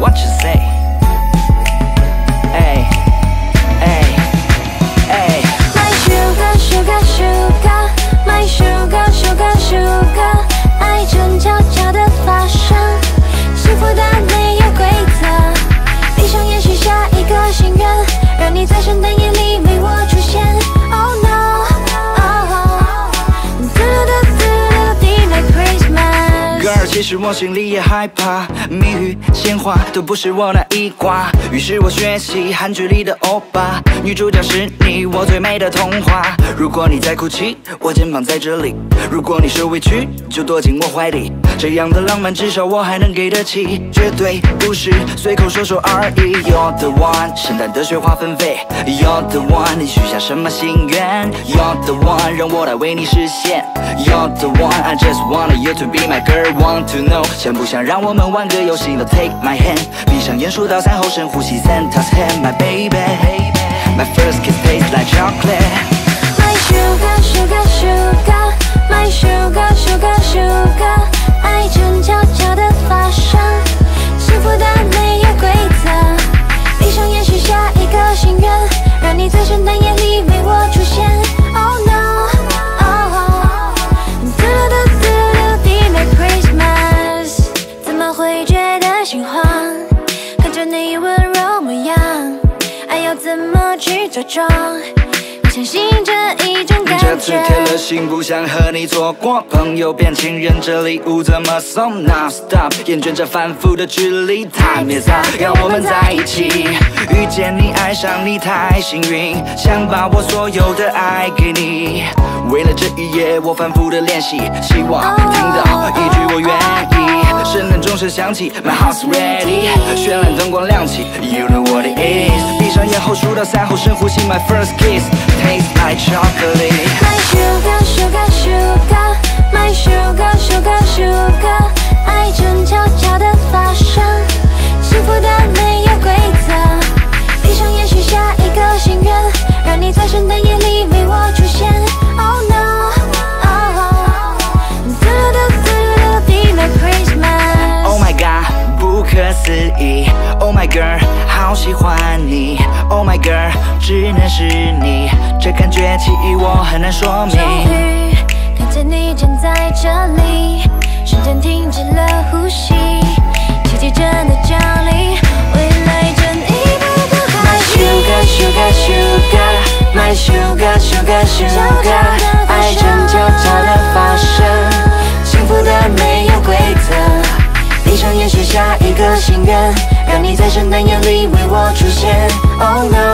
what you say. Hey, hey, hey. My sugar sugar sugar, my sugar sugar sugar，爱正悄悄地发生，幸福的没有规则。闭上眼许下一个心愿，让你在圣诞夜 其实我心里也害怕，蜜语鲜花都不是我那一挂。于是我学习韩剧里的欧巴，女主角是你，我最美的童话。如果你在哭泣，我肩膀在这里；如果你受委屈，就躲进我怀里。这样的浪漫，至少我还能给得起，绝对不是随口说说而已。You're the one，圣诞的雪花纷飞。You're the one，你许下什么心愿？You're the one，让我来为你实现。You're the one，I just want you to be my girl，want to know，想不想让我们玩个游戏？No take my hand，闭上眼数到三后深呼吸，Santa's hand，my baby，my first kiss tastes like chocolate。My sugar sugar sugar, my sugar sugar sugar，爱正悄悄的发生，幸福的没有规则。闭上眼许下一个心愿，让你在圣诞夜里为我出现。Oh no，哦，嘟嘟嘟嘟滴 Merry Christmas，怎么会觉得心慌？看着你温柔模样，爱要怎么去假装？我相信这一种感这次觉。铁了心，不想和你错过。朋友变情人，这礼物怎么送？Now stop，厌倦这反复的距离。Time is up，让我们在一起。遇见你，爱上你，太幸运，想把我所有的爱给你。为了这一夜，我反复的练习，希望听到一句我愿意。圣诞钟声响起，My heart's ready，绚烂灯光亮起，You know what。后数到三后深呼吸，My first kiss，tastes like chocolate。My sugar sugar sugar, my sugar sugar sugar，爱正悄悄的发生，幸福的没有规则。闭上眼许下一个心愿，让你在圣诞夜里为我出现。Oh no，哦，嘟嘟嘟嘟滴 Merry Christmas。Oh my god，不可思议！Oh my girl，好喜欢你！Oh my girl，只能是你，这感觉奇异，我很难说终明。于看见你站在这里，瞬间停止了呼吸，奇迹真的降临，未来正一步步靠近。sugar sugar sugar my sugar sugar sugar，爱正悄悄地发生，幸福的没有规则。闭上眼许下一个心愿，让你在圣诞夜里为我出现。Oh no，